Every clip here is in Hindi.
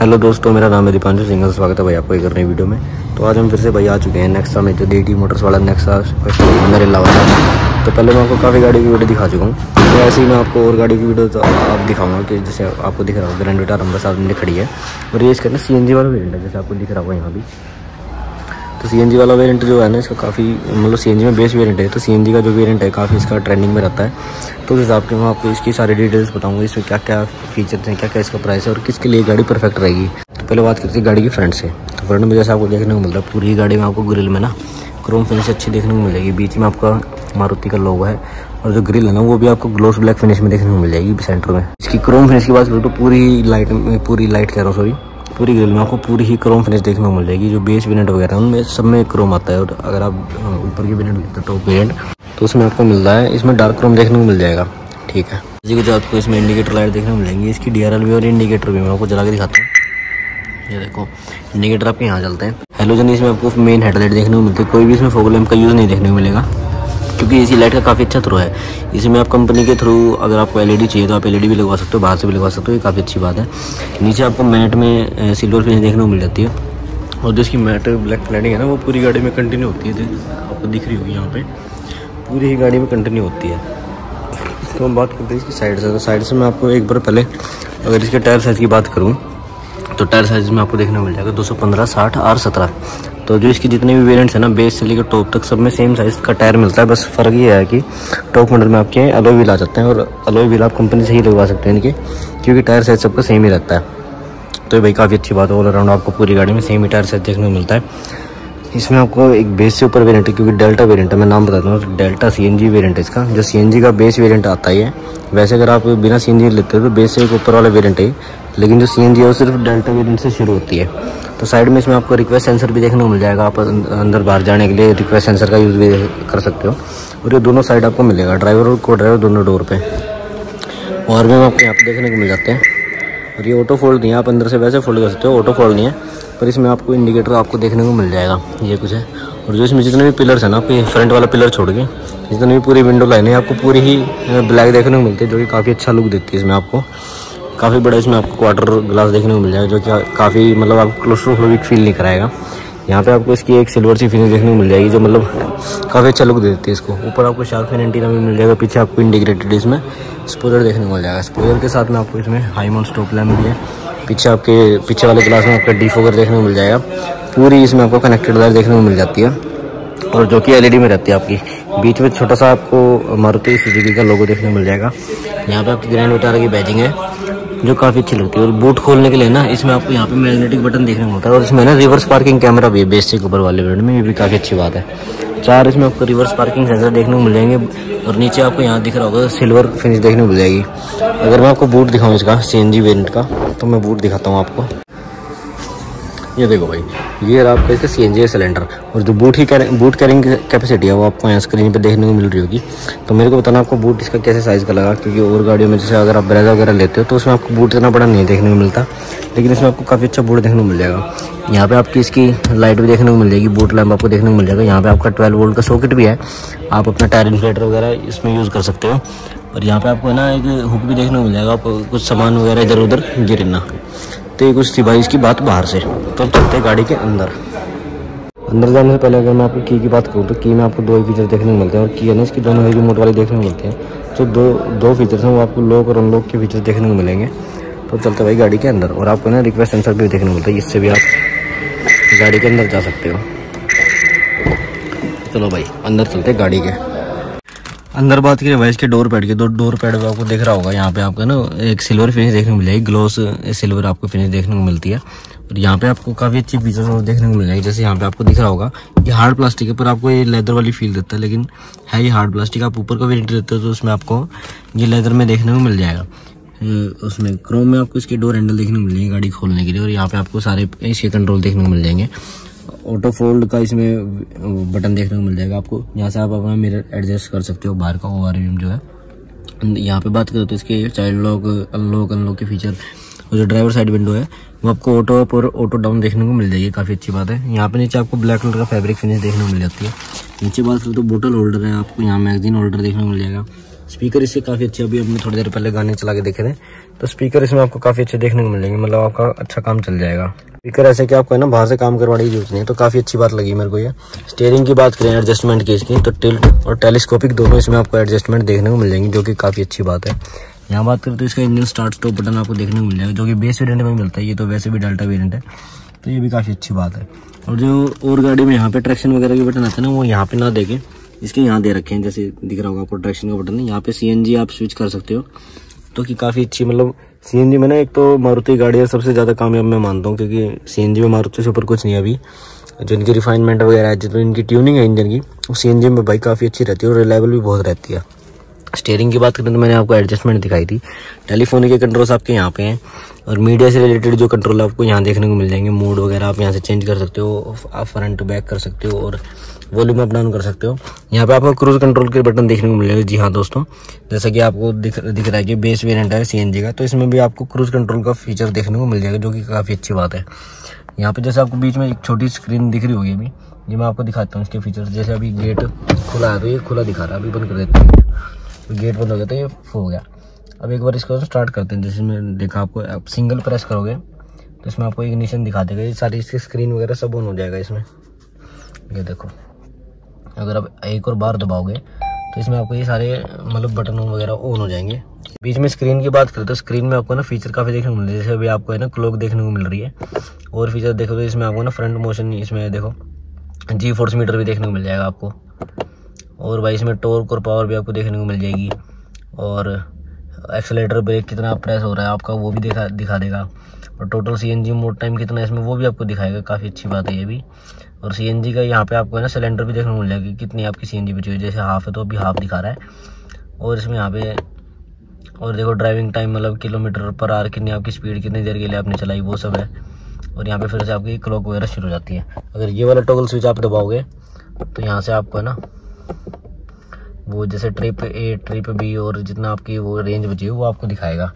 हेलो दोस्तों, मेरा नाम है दीपांशु सिंह स्वागत है भाई आपको एक नई वीडियो में। तो आज हम फिर से भाई आ चुके हैं नेक्सा में, जो डी मोटर्स वाला नेक्सा मेरे अलावा तो पहले मैं आपको काफ़ी गाड़ी की वीडियो दिखा चुका हूँ। तो ऐसे ही मैं आपको और गाड़ी की वीडियो तो आप दिखाऊँगा कि जैसे आपको दिख रहा होगा ग्रैंड विटार हमारे सामने खड़ी है। और ये इसका ना सी वाला वेरियंट है, जैसे आपको दिख रहा होगा यहाँ भी। तो सीएनजी वाला वेरिएंट जो है ना, इसका काफ़ी मतलब CNG में बेस वेरिएंट है तो सीएनजी का जो वेरिएंट है, काफ़ी इसका ट्रेंडिंग में रहता है। तो उस हिसाब के मैं आपको इसकी सारी डिटेल्स बताऊँगा, इसमें क्या क्या फीचर्स हैं क्या क्या इसका प्राइस है और किसके लिए गाड़ी परफेक्ट रहेगी। तो पहले बात करते हैं गाड़ी की फ्रंट से। तो फ्रंट में जैसे आपको देखने को मिलता है, पूरी गाड़ी में आपको ग्रिल में ना क्रोम फिनिश अच्छी देखने को मिलेगी। बीच में आपका मारुति का लोगो है और जो ग्रिल है ना, वो भी आपको ग्लोस ब्लैक फिनिश में देखने को मिल जाएगी सेंटर में। इसकी क्रोम फिनिश की बात करूँ तो पूरी लाइट पूरी लाइट कह रहा हूँ सॉरी पूरी ग्रिल में आपको पूरी ही क्रोम फिनिश देखने को मिल जाएगी, जो बेस वेरियंट वगैरह उनमें सब में क्रोम आता है। और अगर आप ऊपर की वेरियंट लेते टॉप वेरियंट तो उसमें आपको मिल रहा है, इसमें डार्क क्रोम देखने को मिल जाएगा। ठीक है। जो आपको इसमें इंडिकेटर लाइट देखने को मिल जाएँगी, इसकी डीआरएल भी और इंडिकेटर भी मैं आपको जला के दिखाता हूँ। ये देखो इंडिकेटर आपके यहाँ चलते हैं। हेलोजन इसमें आपको मेन हेडलाइट देखने को मिलती है, कोई भी इसमें फोकल का यूज़ नहीं देखने को मिलेगा। क्योंकि इसी लाइट का काफ़ी अच्छा थ्रू है। इसमें आप कंपनी के थ्रू अगर आपको एलईडी चाहिए तो आप एलईडी भी लगवा सकते हो, बाहर से भी लगवा सकते हो, ये काफ़ी अच्छी बात है। नीचे आपको मैट में सिल्वर फिनिश देखने को मिल जाती है। और जो इसकी मैट ब्लैक प्लेटिंग है ना, वो पूरी गाड़ी में कंटिन्यू होती है। आपको दिख रही होगी यहाँ पर पूरी ही गाड़ी में कंटिन्यू होती है। तो हम बात करते हैं इसकी साइड से। तो साइड से मैं आपको एक बार पहले, अगर इसके टायर साइज़ की बात करूँ तो टायर साइज़ में आपको देखने को मिल जाएगा दो सौ पंद्रह, साठ और सत्रह। तो जो इसकी जितने भी वेरिएंट्स है ना बेस से लेकर टॉप तक, सब में सेम साइज़ का टायर मिलता है। बस फ़र्क ये है कि टॉप मॉडल में आपके अलोई व्हील आ जाते हैं और अलोई व्हील आप कंपनी से ही लगवा सकते हैं इनके क्योंकि टायर साइज़ सबका सेम ही रहता है। तो भाई काफ़ी अच्छी बात है। ऑल अराउंड आपको पूरी गाड़ी में सेम ही टायर साइज़ देखने को मिलता है। इसमें आपको एक बेस से ऊपर वेरियंट है, क्योंकि डेल्टा वेरियंट है। मैं नाम बताता हूँ delta C N G variant इसका। जो सी एन जी का बेस वेरियंट आता ही है, वैसे अगर आप बिना सी एन जी लेते हो तो बेस से एक ऊपर वाला वेरियंट है। लेकिन जो सी एन जी है, वो सिर्फ़ डेल्टा वेरियंट से शुरू होती है। तो साइड में इसमें आपको रिक्वेस्ट सेंसर भी देखने को मिल जाएगा। आप अंदर बाहर जाने के लिए रिक्वेस्ट सेंसर का यूज़ भी कर सकते हो। और ये दोनों साइड आपको मिलेगा ड्राइवर और को ड्राइवर दोनों डोर पे। और भी आपको यहाँ पे देखने को मिल जाते हैं। और ये ऑटो फोल्ड नहीं है, आप अंदर से वैसे फोल्ड कर सकते हो ऑटो फोल्ड नहीं है। पर इसमें आपको इंडिकेटर आपको देखने को मिल जाएगा, ये कुछ है। और जो इसमें जितने भी पिलर्स हैं ना, आपके फ्रंट वाला पिलर छोड़ के, जितने भी पूरी विंडो लाइन है, आपको पूरी ही ब्लैक देखने को मिलती है, जो कि काफ़ी अच्छा लुक देती है इसमें आपको। काफ़ी बड़ा इसमें आपको क्वार्टर ग्लास देखने को मिल जाएगा, जो कि काफ़ी मतलब आपको क्लोस्ट्रोफोबिक फील नहीं कराएगा। यहाँ पे आपको इसकी एक सिल्वर सी फिनिश देखने को मिल जाएगी, जो मतलब काफ़ी अच्छा लुक दे देती है इसको। ऊपर आपको शार्क फिन एंटीना भी मिल जाएगा, पीछे आपको इंटीग्रेटेड इसमें स्पोजर देखने को मिल जाएगा। स्पोजर के साथ में आपको इसमें हाई माउंट स्टॉप लैम्प भी है। पीछे आपके, पीछे वाले ग्लास में आपका डी फोकर देखने को मिल जाएगा। पूरी इसमें आपको कनेक्टेड वायर देखने को मिल जाती है। और जो कि एलईडी में रहती है आपकी। बीच में छोटा सा आपको मारुति सुजुकी का लोगो देखने को मिल जाएगा। यहाँ पे आपकी ग्रैंड विटारा की बैजिंग है। जो काफ़ी अच्छी लगती है। और बूट खोलने के लिए ना, इसमें आपको यहाँ पे मैग्नेटिक बटन देखने को मिलता है। और इसमें ना रिवर्स पार्किंग कैमरा भी है बेसिक ऊपर वाले ब्रांड में, ये भी काफ़ी अच्छी बात है। चार इसमें आपको रिवर्स पार्किंग सेंसर देखने को मिल जाएँगे और नीचे आपको यहाँ दिख रहा होगा सिल्वर फिनिश देखने को मिल जाएगी अगर मैं आपको बूट दिखाऊँ इसका सी एन का तो मैं बूट दिखाता हूँ आपको। ये देखो भाई, ये रहा आपका इसका सी एन सिलेंडर और जो बूट ही बूट कैरिंग कैपेसिटी है वो आपको यहाँ स्क्रीन पे देखने को मिल रही होगी। तो मेरे को बताना आपको बूट इसका कैसे साइज़ का लगा, क्योंकि और गाड़ियों में जैसे अगर आप ब्रेजा वगैरह लेते हो तो उसमें आपको बूट इतना बड़ा नहीं देखने को मिलता, लेकिन इसमें आपको काफ़ी अच्छा बूट देखने को मिल जाएगा। यहाँ पे आपकी इसकी लाइट भी देखने को मिल जाएगी बूट लैम्प आपको देखने को मिल जाएगा। यहाँ पे आपका ट्वेल्व वोल्ट का सॉकेट भी है, आप अपना टायर इन्फ्लेटर वगैरह इसमें यूज़ कर सकते हो। और यहाँ पे आपको ना, एक हुक भी देखने को मिल जाएगा, आप कुछ सामान वगैरह इधर उधर गिरना। ये कुछ थी भाई, इसकी बात बाहर से। तो चलते हैं गाड़ी के अंदर। अंदर जाने से पहले अगर मैं आपको की की बात करूँ तो की में आपको दो ही फीचर देखने को मिलते हैं, और की है ना, इसकी दोनों रिमोट वाले देखने को मिलते हैं। तो दो दो फीचर्स हैं, वो आपको लॉक और अनलॉक के फीचर देखने को मिलेंगे। तो चलते भाई गाड़ी के अंदर, और आपको ना रिक्वेस्ट सेंसर भी देखने को मिलता है इससे भी आप गाड़ी के अंदर जा सकते हो। चलो भाई, अंदर चलते गाड़ी के। अंदर बात करें वाइस के डोर पैड के, दो डोर पैड पे आपको दिख रहा होगा, यहाँ पे आपका ना एक सिल्वर फिनिश देखने को मिलेगी, ग्लोस सिल्वर आपको फिनिश देखने को मिलती है। और यहाँ पे आपको काफ़ी अच्छी फीचर्स और देखने को मिल जाएगी जैसे यहाँ पे आपको दिख रहा होगा ये हार्ड प्लास्टिक है पर आपको ये लेदर वाली फील देता है, लेकिन है ये हार्ड प्लास्टिक आप ऊपर का वेरियंट देते हो तो उसमें आपको ये लेदर में देखने को मिल जाएगा। उसमें क्रोम में आपको इसके डोर हैंडल देखने को मिल जाएँगे गाड़ी खोलने के लिए, और यहाँ पे आपको सारे इसके कंट्रोल देखने को मिल जाएँगे। ऑटो फोल्ड का इसमें बटन देखने को मिल जाएगा आपको। यहाँ से आप अपना मिरर एडजस्ट कर सकते हो, बाहर का ओ आर जो है। यहाँ पे बात करें तो इसके चाइल्ड लॉक अनलॉक अनलॉक के फीचर और जो ड्राइवर साइड विंडो है, वो आपको ऑटो अप और ऑटो डाउन देखने को मिल जाएगी, काफ़ी अच्छी बात है। यहाँ पे नीचे आपको ब्लैक कलर का फैब्रिक फिनिश देखने को मिल जाती है। नीचे बात करें तो बोटल होल्डर है, आपको यहाँ मैगजीन होल्डर देखने को मिल जाएगा। स्पीकर इससे काफ़ी अच्छे, अभी हमने थोड़ी देर पहले गाने चला के देखे थे। तो स्पीकर इसमें आपको काफ़ी अच्छे देखने को मिलेंगे मतलब आपका अच्छा काम चल जाएगा। स्पीकर ऐसे कि आपको है ना, बाहर से काम करवाने की ज़रूरत नहीं है तो काफ़ी अच्छी बात लगी मेरे को ये। स्टेयरिंग की बात करें एडजस्टमेंट की इसकी तो टिल्ट और टेलीस्कोपिक दोनों इसमें आपको एडजस्टमेंट देखने को मिल जाएँगे जो कि काफ़ी अच्छी बात है। यहाँ बात करें तो इसका इंजन स्टार्ट स्टॉप बटन आपको देखने को मिल जाएगा, जो कि बेस वेरियंट में मिलता है, ये तो वैसे भी डेल्टा वेरियंट है तो ये भी काफ़ी अच्छी बात है। और जो और गाड़ी में यहाँ पे ट्रैक्शन वगैरह के बटन आते हैं ना, वो यहाँ पे ना देखें, इसके यहाँ दे रखे हैं, जैसे दिख रहा होगा आपको ट्रैक्शन का बटन यहाँ पे सीएनजी आप स्विच कर सकते हो। तो कि काफ़ी अच्छी मतलब सीएनजी में ना एक तो मारुति गाड़ी है सबसे ज़्यादा कामयाब मैं मानता हूँ, क्योंकि सीएनजी में मारुति से ऊपर कुछ नहीं अभी। जो इनकी रिफाइनमेंट वगैरह है जो इनकी ट्यूनिंग है इंजन की, वो सी में बाइक काफ़ी अच्छी रहती है और रिलायबल भी बहुत रहती है। स्टेयरिंग की बात करें तो मैंने आपको एडजस्टमेंट दिखाई थी। टेलीफोन के कंट्रोल्स आपके यहाँ पे हैं और मीडिया से रिलेटेड जो कंट्रोल आपको यहाँ देखने को मिल जाएँगे। मूड वगैरह आप यहाँ से चेंज कर सकते हो, आप फ्रंट टू बैक कर सकते हो और वॉल्यूम अप डाउन कर सकते हो। यहाँ पे आपको क्रूज कंट्रोल के बटन देखने को मिलेगा। जी हाँ दोस्तों, जैसा कि आपको दिख दिख रहा है कि बेस वेरियंट है सीएनजी का तो इसमें भी आपको क्रूज कंट्रोल का फीचर देखने को मिल जाएगा, जो कि काफ़ी अच्छी बात है। यहाँ पे जैसे आपको बीच में एक छोटी स्क्रीन दिख रही होगी अभी, ये मैं आपको दिखाता हूँ इसके फीचर जैसे अभी गेट खुला है तो ये खुला दिखा रहा है, अभी बंद कर देते हैं। तो गेट बंद हो गया तो ये हो गया। अब एक बार इसको स्टार्ट करते हैं। जैसे मैं देखा आपको, आप सिंगल प्रेस करोगे तो इसमें आपको एक निशान दिखा देगा। ये सारी इसकी स्क्रीन वगैरह सब ऑन हो जाएगा इसमें। ये देखो अगर आप एक और बार दबाओगे तो इसमें आपको ये सारे मतलब बटन वगैरह ऑन हो जाएँगे। बीच में स्क्रीन की बात करें तो स्क्रीन में आपको ना फीचर काफ़ी देखने को मिल रही है। जैसे अभी आपको है ना क्लॉक देखने को मिल रही है। और फीचर देखो तो इसमें आपको ना फ्रंट मोशन इसमें देखो जी फोर्स मीटर भी देखने को मिल जाएगा आपको। और भाई इसमें टोर्क और पावर भी आपको देखने को मिल जाएगी। और एक्सलेटर ब्रेक कितना प्रेस हो रहा है आपका, वो भी दिखा दिखा देगा। और total C N G mode time कितना है इसमें, वो भी आपको दिखाएगा, काफ़ी अच्छी बात है ये भी। और सी एन जी का यहाँ पे आपको है ना सिलेंडर भी देखने को मिल जाएगी कितनी आपकी सी एन जी बची हुई जैसे हाफ़ है तो अभी हाफ़ दिखा रहा है। और इसमें यहाँ पे, और देखो ड्राइविंग टाइम मतलब किलोमीटर पर आर कितनी आपकी स्पीड कितनी देर के लिए आपने चलाई, वो सब है। और यहाँ पे फिर से आपकी क्लॉक वगैरह शुरू हो जाती है। अगर ये वाला टोगल स्विच आप दबाओगे तो यहाँ से आपको है ना वो जैसे ट्रिप ए ट्रिप बी और जितना आपकी वो रेंज बची है वो आपको दिखाएगा।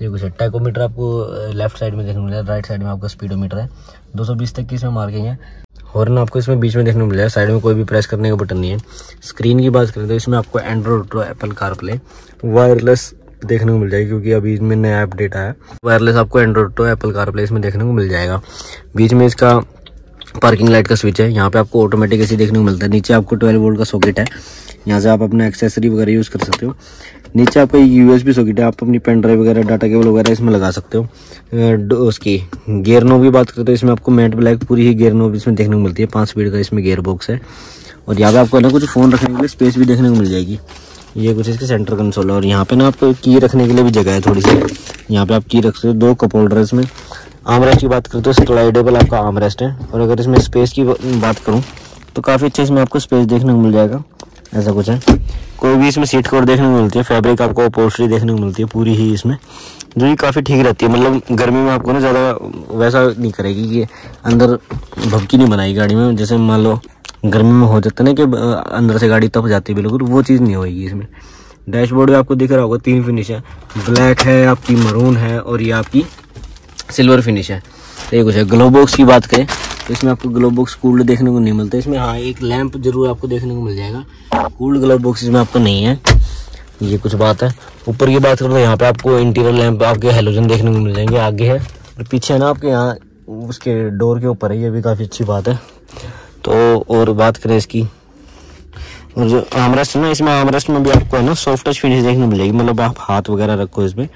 कुछ है टैकोमीटर आपको लेफ़्ट साइड में देखने को मिलेगा राइट साइड में आपका स्पीडोमीटर है। 220 तक की इसमें मार्किंग है। हॉर्न आपको इसमें बीच में देखने को मिलेगा साइड में कोई भी प्रेस करने का बटन नहीं है। स्क्रीन की बात करें तो इसमें आपको Android Apple CarPlay wireless देखने को मिल जाएगी, क्योंकि अभी इसमें नया अपडेट आया वायरलेस आपको Android to Apple CarPlay इसमें देखने को मिल जाएगा। बीच में इसका पार्किंग लाइट का स्विच है। यहाँ पे आपको ऑटोमेटिक ऐसी देखने को मिलता है। नीचे आपको ट्वेल्व वोल्ट का सॉकेट है। यहाँ से आप अपना एक्सेसरी वगैरह यूज़ कर सकते हो। नीचे आपका यूएसबी सॉकेट है, आप अपनी पेन ड्राइव वगैरह डाटा केबल वगैरह इसमें लगा सकते हो। उसकी गेयर नोब की बात करते हो इसमें आपको मैट ब्लैक पूरी ही गेयर नोब इसमें देखने को मिलती है। पाँच स्पीड का इसमें गेयर बॉक्स है। और यहाँ पे आपको ना कुछ फ़ोन रखने के लिए स्पेस भी देखने को मिल जाएगी। ये कुछ इसके सेंटर कंसोल है। और यहाँ पे ना आपको की रखने के लिए भी जगह है थोड़ी सी। यहाँ पे आप की रख सकते हो दो कप होल्डर इसमें। आमरेस्ट की बात करें तो स्लाइडेबल आपका आमरेस्ट है। और अगर इसमें स्पेस की बात करूँ तो काफ़ी अच्छे इसमें आपको स्पेस देखने को मिल जाएगा। ऐसा कुछ है। कोई भी इसमें सीट कवर देखने को मिलती है फैब्रिक आपको अपोस्ट्री देखने को मिलती है पूरी ही इसमें, जो ये काफ़ी ठीक रहती है। मतलब गर्मी में आपको ना ज़्यादा वैसा नहीं करेगी कि अंदर भबकी नहीं बनाएगी गाड़ी में। जैसे मान लो गर्मी में हो जाता ना कि अंदर से गाड़ी तप जाती है बिल्कुल, वो चीज़ नहीं होगी इसमें। डैशबोर्ड भी आपको दिख रहा होगा तीन फिनिश है। ब्लैक है, आपकी मरून है और ये आपकी सिल्वर फिनिश है। तो ये कुछ है। ग्लो बॉक्स की बात करें तो इसमें आपको ग्लो बॉक्स कूल्ड देखने को नहीं मिलता। इसमें हाँ एक लैंप ज़रूर आपको देखने को मिल जाएगा। कूल्ड ग्लो बॉक्स इसमें आपको नहीं है। ये कुछ बात है। ऊपर की बात करो तो यहाँ पे आपको इंटीरियर लैंप आपके हेलोजन देखने को मिल जाएँगे, आगे है। और पीछे है ना आपके यहाँ, उसके डोर के ऊपर है, ये भी काफ़ी अच्छी बात है। तो और बात करें इसकी। और जो आमरेस्ट ना, इसमें आमरेस्ट में भी आपको है ना सॉफ्ट टच फिनिश देखने को मिलेगी। मतलब आप हाथ वगैरह रखो इसमें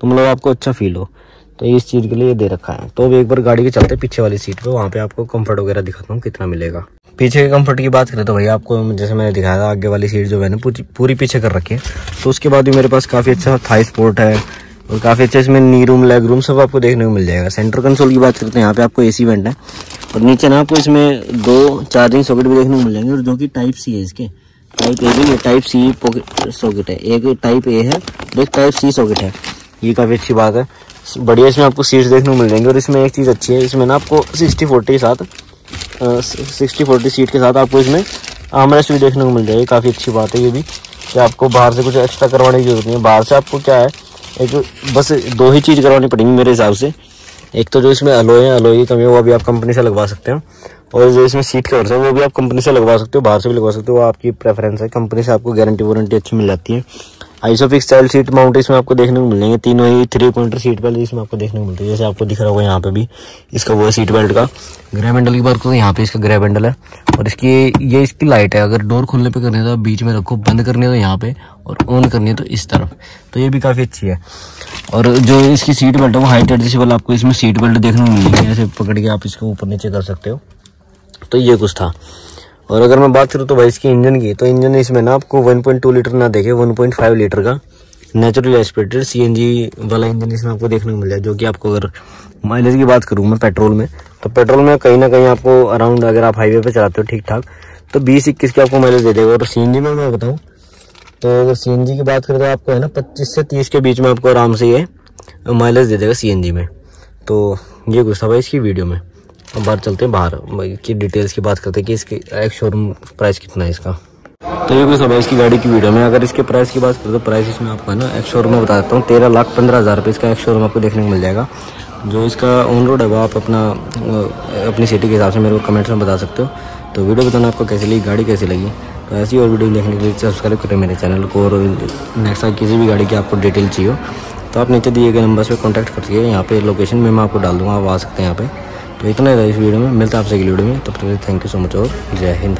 तो मतलब आपको अच्छा फील हो। तो इस चीज़ के लिए दे रखा है। तो अभी एक बार गाड़ी के चलते पीछे वाली सीट पे, वहाँ पे आपको कंफर्ट वगैरह दिखाता हूँ कितना मिलेगा। पीछे के कंफर्ट की बात करें तो भाई आपको जैसे मैंने दिखाया था, आगे वाली सीट जो मैंने पूरी पीछे कर रखी है। तो उसके बाद भी मेरे पास काफ़ी अच्छा थाई स्पोर्ट है और काफ़ी अच्छा इसमें नी रूम लेग रूम सब आपको देखने को मिल जाएगा। सेंटर कंसोल की बात करते हैं यहाँ पे आपको एसी वेंट है। और नीचे ना आपको इसमें दो चार्जिंग सॉकेट भी देखने को मिल जाएँगे और जो कि टाइप सी है इसके। टाइप ए भी टाइप सी सॉकेट है। एक टाइप ए है और एक टाइप सी सॉकेट है। ये काफ़ी अच्छी बात है। बढ़िया, इसमें आपको सीट्स देखने को मिल जाएँगे और इसमें एक चीज़ अच्छी है, इसमें ना आपको सिक्सटी फोर्टी के साथ सिक्सटी फोर्टी सीट के साथ आपको इसमें आमरेस्ट भी देखने को मिल जाएगी काफ़ी अच्छी बात है ये भी कि आपको बाहर से कुछ एक्स्ट्रा करवाने की ज़रूरत नहीं है। बाहर से आपको क्या है, एक बस दो ही चीज़ करवानी पड़ेंगी मेरे हिसाब से। एक तो जो इसमें अलोए है अलोए की कमी है, वो अभी आप कंपनी से लगवा सकते हो। और जो इसमें सीट कवर्स है, वो भी आप कंपनी से लगवा सकते हो, बाहर से भी लगवा सकते हो, वो आपकी प्रेफरेंस है कंपनी से आपको गारंटी वारंटी अच्छी मिल जाती है। आइसोफिक्स स्टाइल सीट माउंट इसमें आपको देखने को मिलेंगे। तीनों ही थ्री पॉइंटर सीट बेल्ट इसमें आपको देखने को मिलती है। जैसे आपको दिख रहा होगा यहाँ पे भी, इसका वो सीट बेल्ट का। ग्रे बैंडल की बात करूँ, यहाँ पे इसका ग्रे बैंडल है। और इसकी ये इसकी लाइट है। अगर डोर खोलने पे करनी है तो बीच में रखो, बंद करनी है तो यहाँ पे, और ऑन करनी है तो इस तरफ़। तो ये भी काफ़ी अच्छी है। और जो इसकी सीट बेल्ट है, वो हाइट एडजस्टेबल आपको इसमें सीट बेल्ट देखने को मिलेगी। ऐसे पकड़ के आप इसको ऊपर नीचे कर सकते हो। तो ये कुछ था। और अगर मैं बात करूँ तो भाई इसकी इंजन की तो इंजन इसमें ना आपको 1.2 लीटर ना देखे 1.5 लीटर का नेचुरल एस्पिरेटेड सी वाला इंजन इसमें आपको देखने को मिल जाए, जो कि आपको अगर माइलेज की बात करूँ मैं पेट्रोल में तो पेट्रोल में कहीं ना कहीं आपको अराउंड अगर आप हाईवे पे चलाते हो ठीक ठाक तो बीस इक्कीस की आपको माइलेज दे देगा। और सीएनजी में मैं बताऊँ तो अगर सी की बात करें तो आपको है ना पच्चीस से तीस के बीच में आपको आराम से ये माइलेज दे देगा सीएनजी में। तो ये था भाई इसकी वीडियो में। अब बाहर चलते हैं बाहर। की डिटेल्स की बात करते हैं कि इसके, एक शोरूम प्राइस कितना है इसका? तो ये कुछ है इसकी गाड़ी की वीडियो में, अगर इसके प्राइस की बात करें तो प्राइस इसमें आपको है ना, एक शोरूम में बता देता हूँ, तेरह लाख पंद्रह हज़ार रुपये इसका एक शोरूम आपको देखने को मिल जाएगा। जो इसका ऑन रोड है, वो आप अपना अपनी सिटी के हिसाब से मेरे को कमेंट्स में बता सकते हो। तो वीडियो बताना आपको कैसी लगी, गाड़ी कैसी लगी। तो ऐसी और वीडियो देखने के लिए सब्सक्राइब करें मेरे चैनल को, और नेक्स्ट किसी भी गाड़ी की आपको डिटेल चाहिए तो आप नीचे दिए गए नंबर पर कॉन्टैक्ट करिए यहाँ पे लोकेशन में मैं आपको डाल दूँगा, आप आ सकते हैं यहाँ पे। तो इतना ही था इस वीडियो में। मिलता है आपसे अगली वीडियो में। तब तक थैंक यू सो मच और जय हिंद।